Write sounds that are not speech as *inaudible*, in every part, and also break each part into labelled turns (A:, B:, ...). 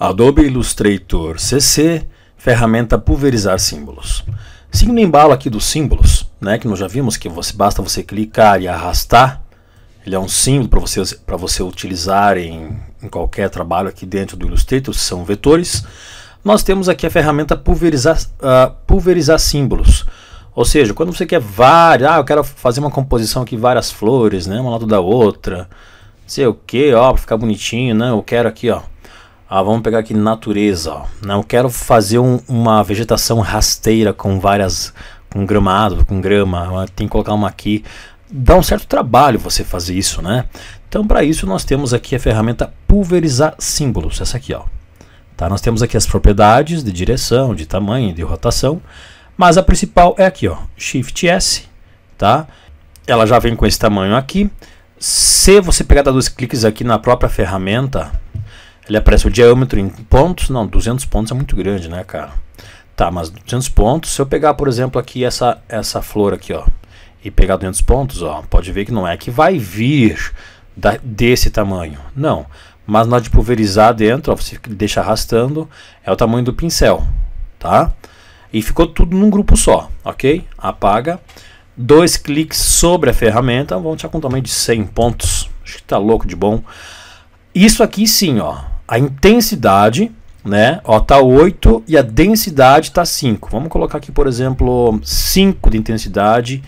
A: Adobe Illustrator CC, ferramenta pulverizar símbolos. Seguindo o embalo aqui dos símbolos, né, que nós já vimos que você basta você clicar e arrastar, ele é um símbolo para você, você utilizar em, em qualquer trabalho aqui dentro do Illustrator, são vetores. Nós temos aqui a ferramenta pulverizar, uh, pulverizar símbolos. Ou seja, quando você quer várias, ah, eu quero fazer uma composição aqui, várias flores, né, uma lado da outra, sei o que, ó, para ficar bonitinho, né, eu quero aqui, ó, ah, vamos pegar aqui natureza. Não quero fazer um, uma vegetação rasteira com várias com gramado, com grama. Tem que colocar uma aqui. Dá um certo trabalho você fazer isso, né? Então, para isso nós temos aqui a ferramenta pulverizar símbolos, essa aqui, ó. Tá? Nós temos aqui as propriedades de direção, de tamanho, de rotação, mas a principal é aqui, ó, Shift S, tá? Ela já vem com esse tamanho aqui. Se você pegar dois cliques aqui na própria ferramenta, ele aparece o diâmetro em pontos. Não, 200 pontos é muito grande, né, cara? Tá, mas 200 pontos, se eu pegar, por exemplo, aqui essa, essa flor aqui, ó, e pegar 200 pontos, ó, pode ver que não é que vai vir da, desse tamanho. Não, mas na hora de pulverizar dentro, ó, você deixa arrastando, é o tamanho do pincel, tá? E ficou tudo num grupo só, ok? Apaga. Dois cliques sobre a ferramenta, vão estar com um tamanho de 100 pontos. Acho que tá louco de bom. Isso aqui sim, ó, a intensidade, né? Ó, tá 8 e a densidade tá 5. Vamos colocar aqui, por exemplo, 5 de intensidade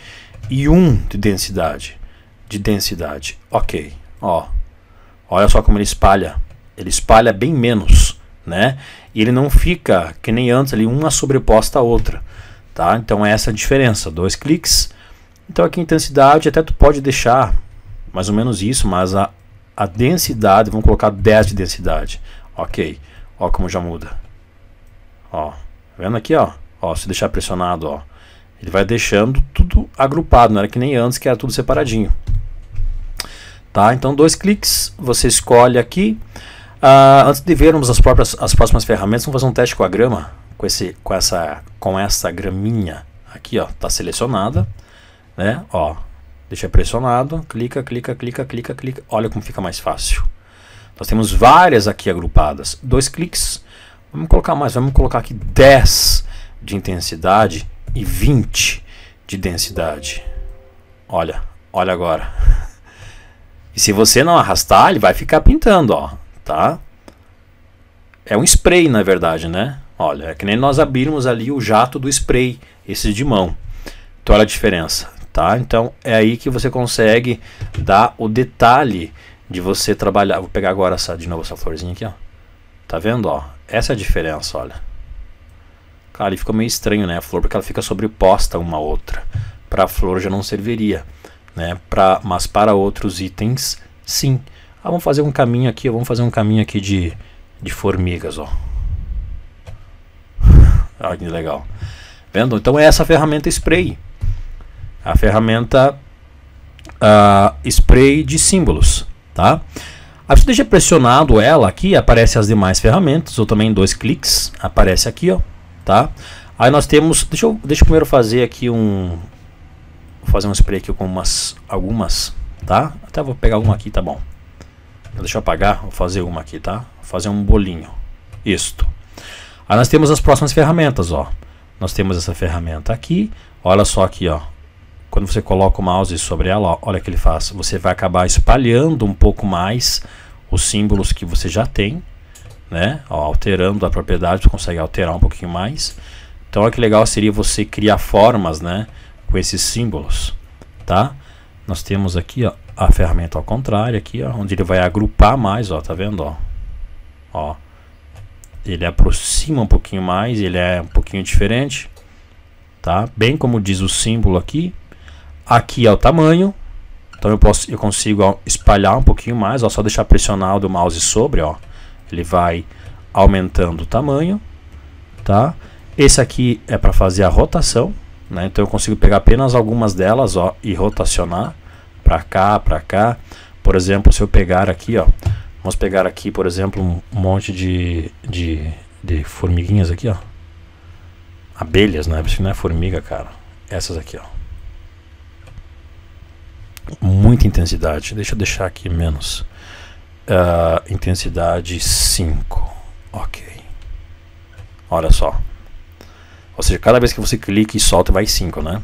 A: e 1 de densidade. De densidade. Ok. Ó. Olha só como ele espalha. Ele espalha bem menos, né? E ele não fica que nem antes ali uma sobreposta à outra, tá? Então é essa a diferença. Dois cliques. Então aqui intensidade até tu pode deixar mais ou menos isso, mas a, a densidade, vamos colocar 10 de densidade. Ok. Ó como já muda. Ó, tá vendo aqui, ó? Ó, se deixar pressionado, ó, ele vai deixando tudo agrupado, não era que nem antes que era tudo separadinho. Tá? Então, dois cliques, você escolhe aqui. Uh, antes de vermos as próprias as próximas ferramentas, vamos fazer um teste com a grama, com esse com essa com essa graminha aqui, ó, tá selecionada, né? Ó, Deixa pressionado, clica, clica, clica, clica, clica. Olha como fica mais fácil. Nós temos várias aqui agrupadas. Dois cliques. Vamos colocar mais, vamos colocar aqui 10 de intensidade e 20 de densidade. Olha, olha agora. E se você não arrastar, ele vai ficar pintando, ó, tá? É um spray, na verdade, né? Olha, é que nem nós abrirmos ali o jato do spray, esse de mão. Então olha a diferença tá? Então é aí que você consegue dar o detalhe de você trabalhar. Vou pegar agora essa, de novo essa florzinha aqui, ó. Tá vendo, ó? Essa é a diferença, olha. Cara, ali fica meio estranho, né? A flor, porque ela fica sobreposta uma à outra. Para a flor já não serviria, né? Pra, mas para outros itens, sim. Ah, vamos fazer um caminho aqui, vamos fazer um caminho aqui de, de formigas, ó. *laughs* Olha que legal. Vendo? Então é essa ferramenta spray a ferramenta uh, spray de símbolos, tá? Aí você deixa pressionado ela aqui, aparece as demais ferramentas, ou também dois cliques, aparece aqui, ó, tá? Aí nós temos, deixa eu, deixa eu primeiro fazer aqui um, vou fazer um spray aqui com umas, algumas, tá? Até vou pegar uma aqui, tá bom. Deixa eu apagar, vou fazer uma aqui, tá? Vou fazer um bolinho, isto. Aí nós temos as próximas ferramentas, ó. Nós temos essa ferramenta aqui, olha só aqui, ó quando você coloca o mouse sobre ela, olha o que ele faz. Você vai acabar espalhando um pouco mais os símbolos que você já tem, né? Ó, alterando a propriedade, você consegue alterar um pouquinho mais. Então, olha que legal seria você criar formas, né? Com esses símbolos, tá? Nós temos aqui, ó, a ferramenta ao contrário, aqui, ó, onde ele vai agrupar mais, ó, tá vendo, ó? Ó, ele aproxima um pouquinho mais, ele é um pouquinho diferente, tá? Bem como diz o símbolo aqui, Aqui é o tamanho. Então eu, posso, eu consigo espalhar um pouquinho mais. Ó, só deixar pressionado o mouse sobre. Ó, ele vai aumentando o tamanho. Tá? Esse aqui é para fazer a rotação. Né? Então eu consigo pegar apenas algumas delas ó, e rotacionar para cá, para cá. Por exemplo, se eu pegar aqui, ó, vamos pegar aqui, por exemplo, um monte de, de, de formiguinhas aqui, ó. Abelhas, né? Isso não é formiga, cara. Essas aqui, ó muita intensidade. Deixa eu deixar aqui menos. Uh, intensidade 5. Ok. Olha só. Ou seja, cada vez que você clica e solta, vai 5, né?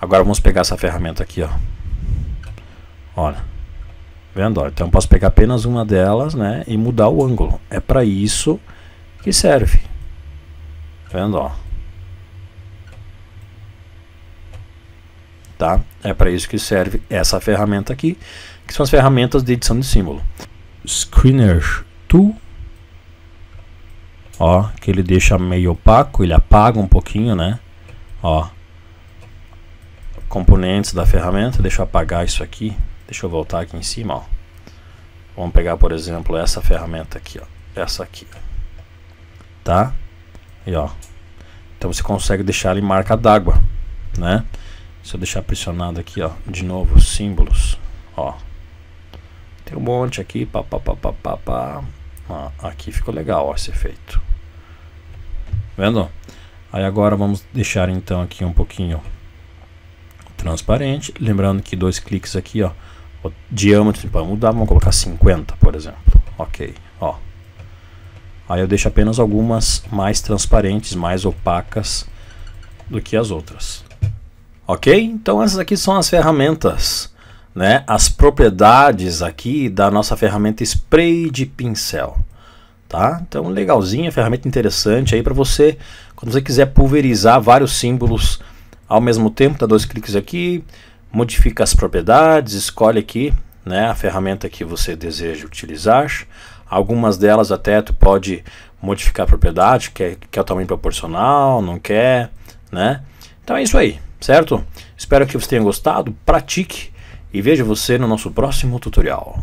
A: Agora vamos pegar essa ferramenta aqui, ó. Olha. Vendo? Então eu posso pegar apenas uma delas, né? E mudar o ângulo. É para isso que serve. Vendo? Ó. Tá? É para isso que serve essa ferramenta aqui, que são as ferramentas de edição de símbolo. Screener Tool. Ó, que ele deixa meio opaco, ele apaga um pouquinho, né? Ó. Componentes da ferramenta, deixa eu apagar isso aqui. Deixa eu voltar aqui em cima, ó. Vamos pegar, por exemplo, essa ferramenta aqui, ó. Essa aqui. Tá? E ó. Então você consegue deixar em marca d'água, né? Se eu deixar pressionado aqui, ó, de novo, símbolos, ó. Tem um monte aqui, pá, pá, pá, pá, pá, pá. Ó, aqui ficou legal, ó, esse efeito. Vendo? Aí agora vamos deixar então aqui um pouquinho transparente. Lembrando que dois cliques aqui, ó. O diâmetro para mudar, vamos colocar 50, por exemplo. Ok, ó. Aí eu deixo apenas algumas mais transparentes, mais opacas do que as outras. Ok? Então essas aqui são as ferramentas, né? As propriedades aqui da nossa ferramenta spray de pincel. Tá? Então legalzinha, ferramenta interessante aí para você, quando você quiser pulverizar vários símbolos ao mesmo tempo, dá dois cliques aqui, modifica as propriedades, escolhe aqui né, a ferramenta que você deseja utilizar. Algumas delas até tu pode modificar a propriedade, quer, quer o tamanho proporcional, não quer, né? Então é isso aí, certo? Espero que você tenha gostado, pratique e veja você no nosso próximo tutorial.